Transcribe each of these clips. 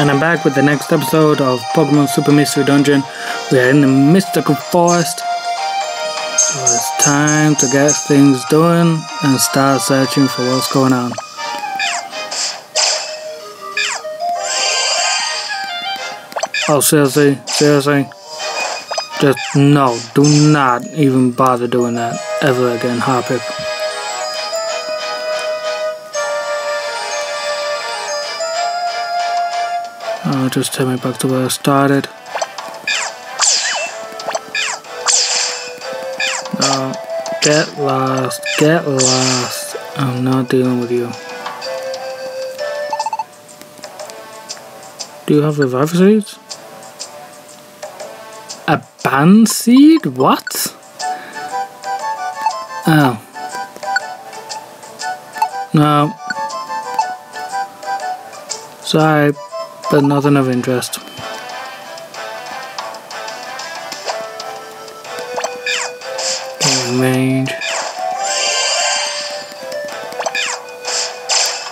and I'm back with the next episode of Pokemon Super Mystery Dungeon. We are in the mystical forest. So it's time to get things done and start searching for what's going on. Oh, seriously? Seriously? Just no, do not even bother doing that ever again, Hoppip. Just take me back to where I started. No, get lost, get lost. I'm not dealing with you. Do you have revival seeds? A band seed? What? Oh. No. Sorry, but nothing of interest. range.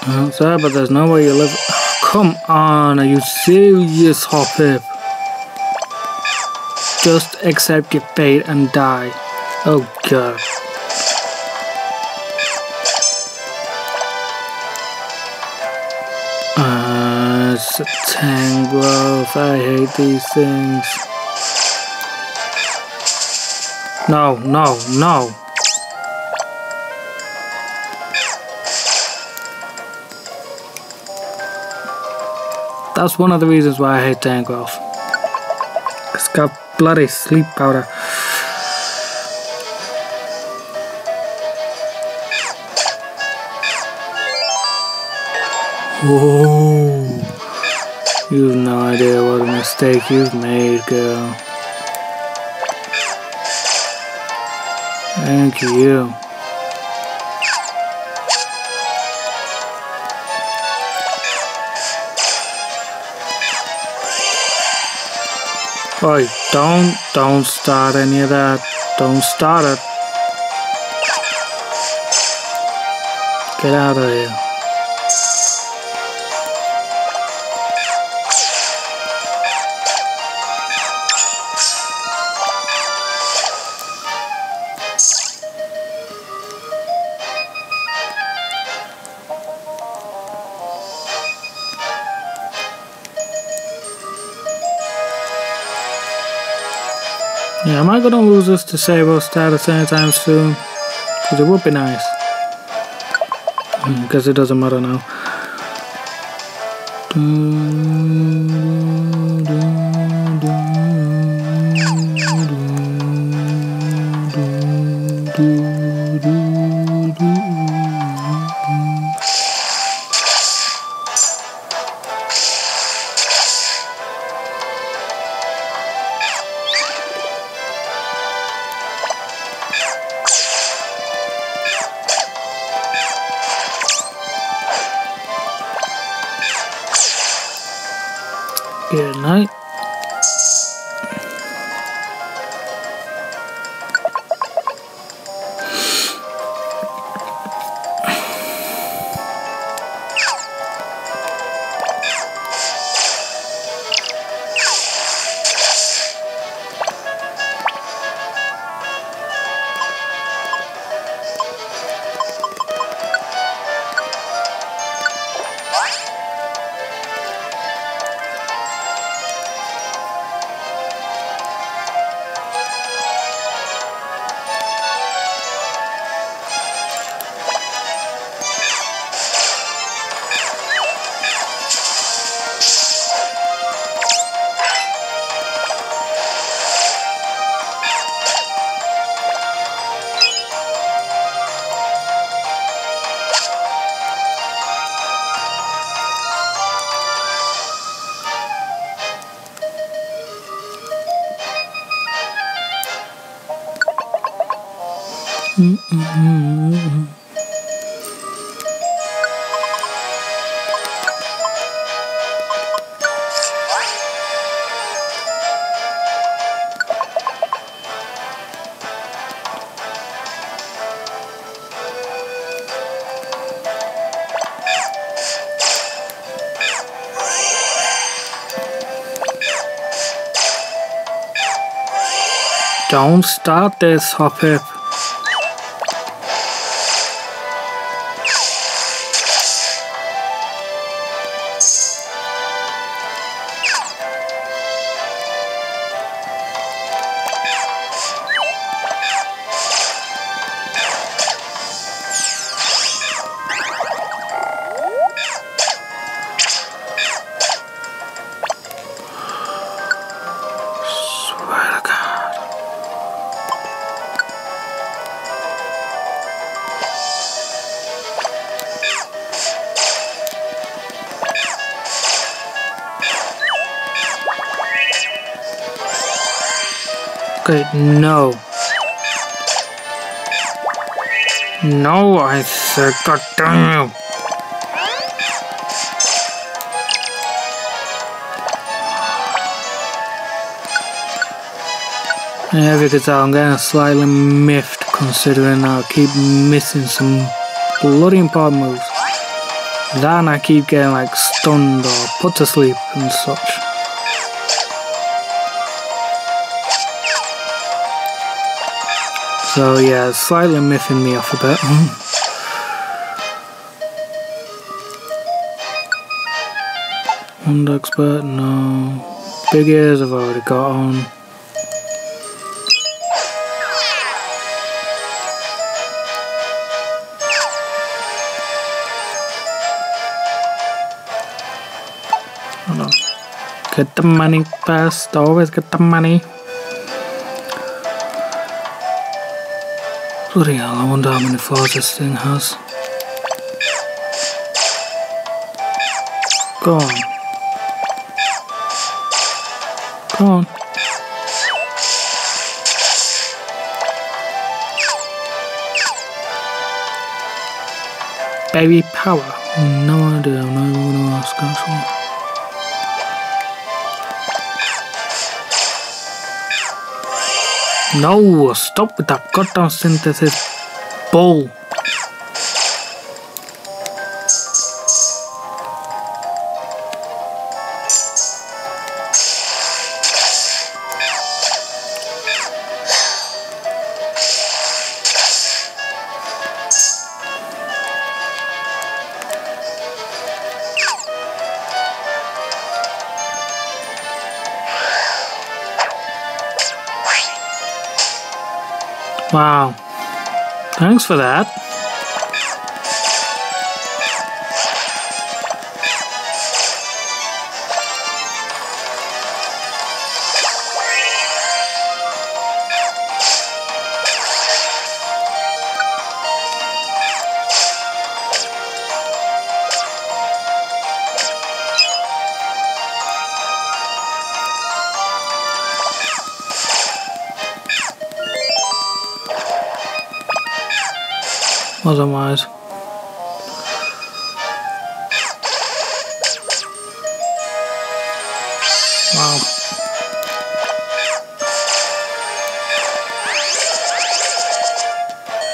I'm sorry, but there's no way you live. come on, are you serious, Hoppip? Just accept your fate and die. Oh god. It's a. I hate these things. No, no, no. That's one of the reasons why I hate Tangrowth. It's got bloody sleep powder. Oh, you have no idea what a mistake you've made, girl. Thank you. Oi, don't, don't start any of that. Don't start it. Get out of here. Yeah, am I gonna lose this disable status anytime soon? Because it would be nice. Mm, because it doesn't matter now. Good night. Don't start this, Hoppip. No. No, I said, god damn you. Yeah, because I'm getting slightly miffed considering I keep missing some bloody important moves. Then I keep getting like stunned or put to sleep and such. So yeah, slightly miffing me off a bit. Wand expert, no. Big ears I've already got on. Get the money first, always get the money. Bloody hell, I wonder how many floors this thing has. Go on. Go on. Baby power. No idea, I'm not even gonna ask actually. No, stop with that goddamn synthesis bull. Wow. Thanks for that.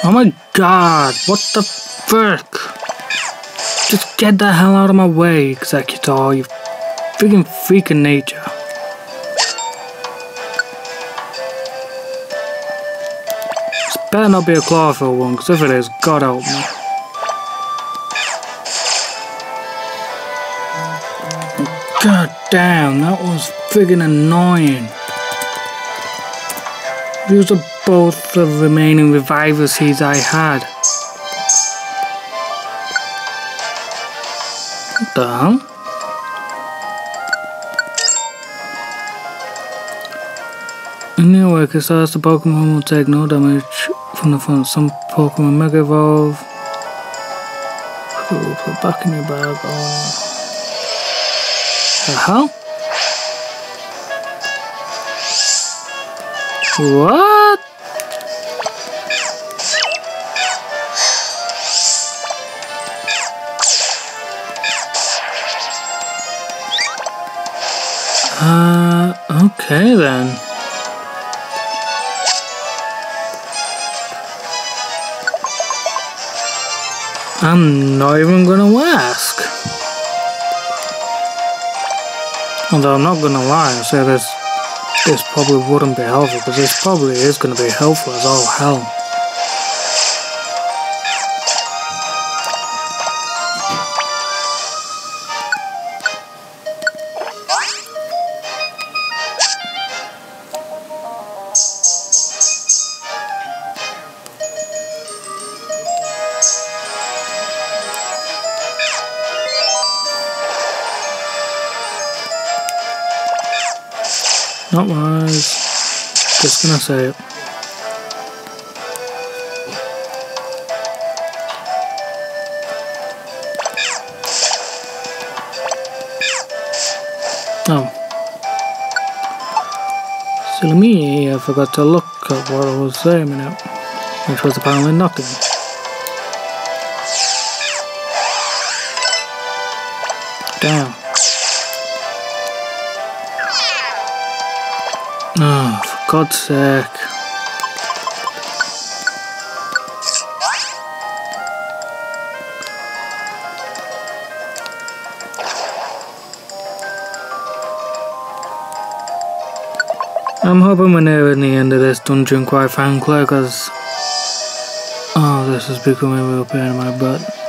Oh my god, what the frick? Just get the hell out of my way, Exeggutor, you freaking freak of nature. Better not be a chlorophyll one, because if it is, God help me. God damn, that was friggin' annoying. These are both the remaining revival seeds I had. What the hell? Anyway, because the Pokemon will take no damage from the front. Some Pokemon Mega Evolve. Put, put back in your bag. Oh. The hell? What? Uh, okay then. Although I'm not gonna lie and say there's this probably wouldn't be helpful because this probably is to be helpful as all hell. Not wise. Just gonna say it. Oh. Silly me, I forgot to look at what I was aiming at, which was apparently nothing. Damn. God's sake. I'm hoping we're nearing the end of this dungeon quite frankly because oh this is becoming a real pain in my butt.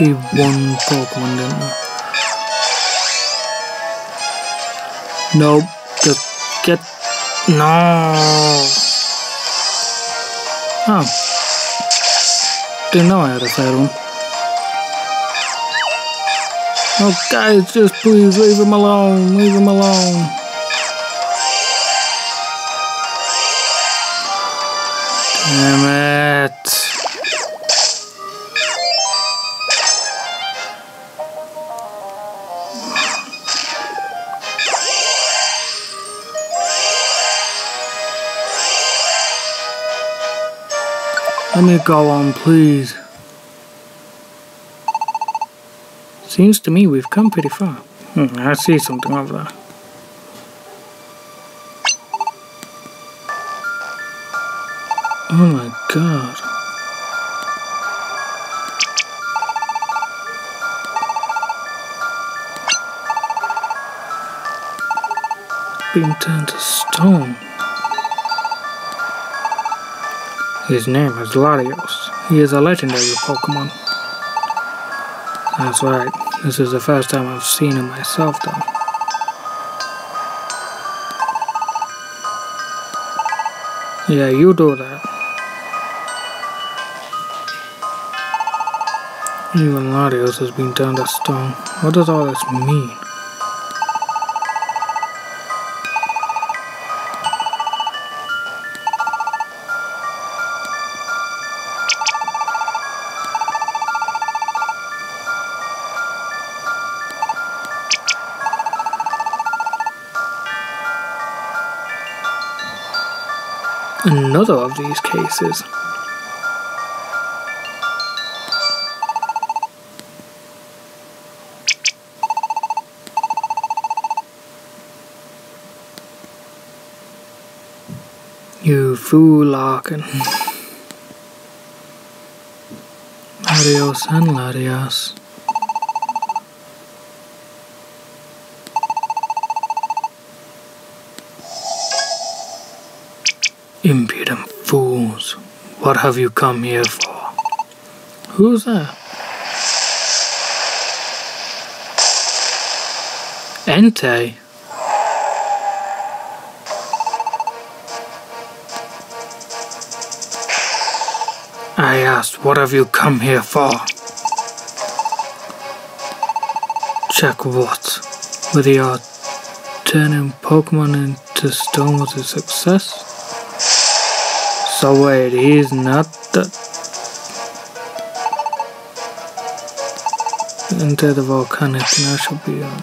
Be one Pokemon, didn't there? Nope. Just get... No! Oh. Didn't know I had a third one. Oh, guys, just please leave him alone. Leave him alone. Damn it. Let me go on, please. Seems to me we've come pretty far. Hmm, I see something over there. Oh my god. Being turned to stone. His name is Latios. He is a legendary Pokemon. That's right. This is the first time I've seen him myself, though. Yeah, you do that. Even Latios has been turned to stone. What does all this mean? Another of these cases. You fool Larkin. Latios and Latias. Impudent fools, what have you come here for? Who's that? Entei? I asked, what have you come here for? Check what? Whether you're turning Pokemon into stone was a success? So wait, he's not the... Enter the volcanic should be on.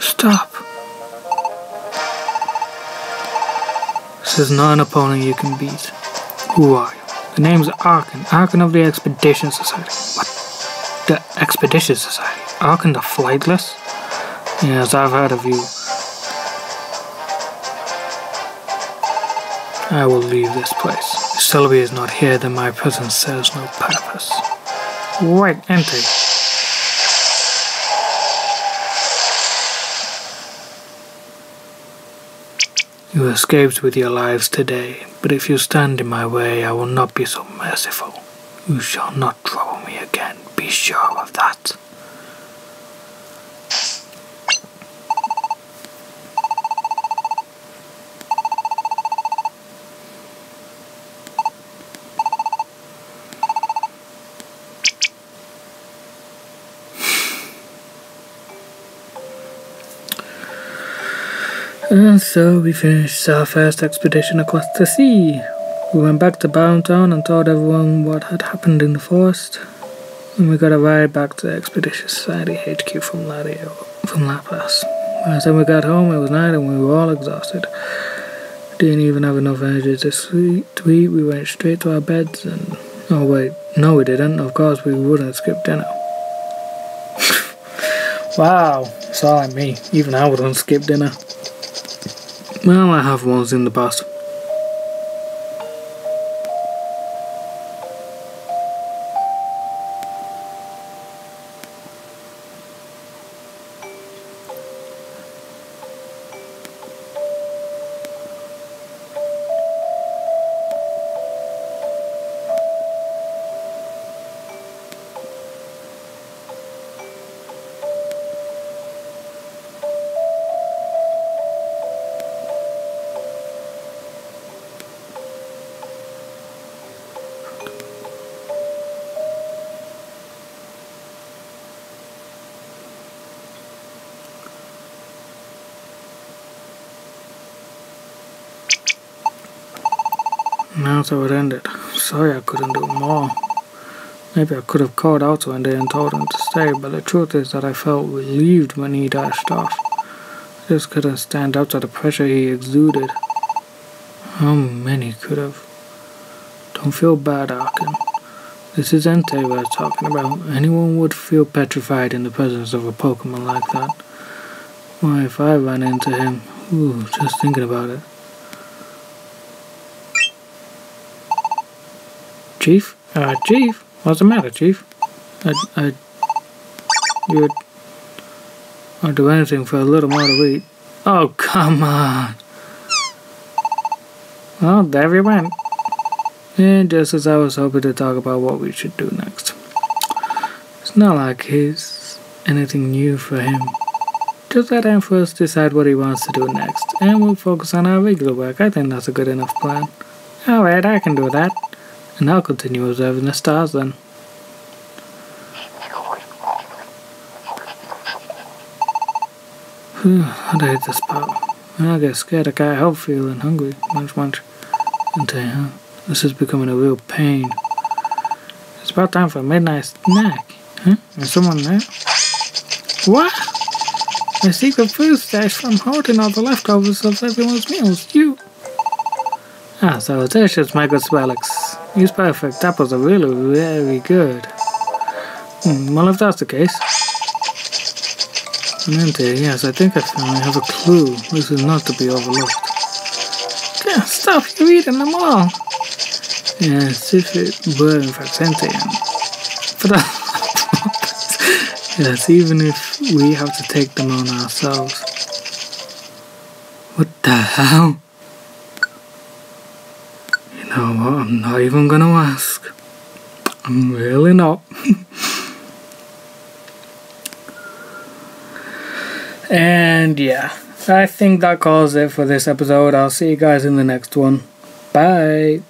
Stop! This is not an opponent you can beat. Who are you? The name's Archen, Archen of the Expedition Society. What? The Expedition Society? Archen the Flightless? Yes, I've heard of you. I will leave this place. If Sylvie is not here, then my presence serves no purpose. Wait, Entei. You escaped with your lives today, but if you stand in my way, I will not be so merciful. You shall not trouble me again, be sure of that. And so we finished our first expedition across the sea. We went back to Town and told everyone what had happened in the forest. And we got a ride back to the Expedition Society HQ from, Ladio, from Lapras. By the time we got home, it was night and we were all exhausted. Didn't even have enough energy to, sleep, to eat. We went straight to our beds and. Oh, wait. No, we didn't. Of course, we wouldn't skip dinner. wow. Sorry, me. Even I wouldn't skip dinner. Well, I have once in the past. Now so it ended. Sorry I couldn't do more. Maybe I could have called out to day and told him to stay, but the truth is that I felt relieved when he dashed off. I just couldn't stand up to the pressure he exuded. How many could have? Don't feel bad, Archen. This is Entei we're talking about. Anyone would feel petrified in the presence of a Pokemon like that. Why, if I ran into him, ooh, just thinking about it. Chief? Uh, Chief? What's the matter, Chief? I, I, you'd, I'll do anything for a little more to eat. Oh, come on. Well, there we went. And just as I was hoping to talk about what we should do next. It's not like he's anything new for him. Just let him first decide what he wants to do next, and we'll focus on our regular work. I think that's a good enough plan. Alright, I can do that. And I'll continue observing the stars then. I'd hate this part. I get scared, I can't help feeling hungry. Munch, munch. And tell you, huh? This is becoming a real pain. It's about time for a midnight snack. Huh? Is someone there? What? A secret food stash from holding all the leftovers of everyone's meals. You. Ah, so delicious, my good Spellix. He's perfect. Apples are really very good. Hmm, well, if that's the case. Mente, yes, I think I finally have a clue. This is not to be overlooked. Yeah, stop, you're eating them all. Yes, if it were in fact sentient. But yes, even if we have to take them on ourselves. What the hell? Know what? I'm not even gonna ask. I'm really not. and yeah, I think that calls it for this episode. I'll see you guys in the next one. Bye.